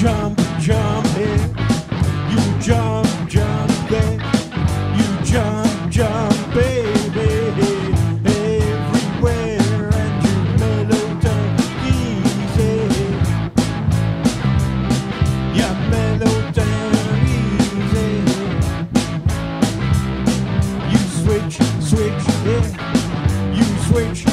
jump, jump it. You jump, jump it. You jump, jump, baby. Everywhere and you mellow easy. Yeah, mellow easy. You switch, switch it. You switch.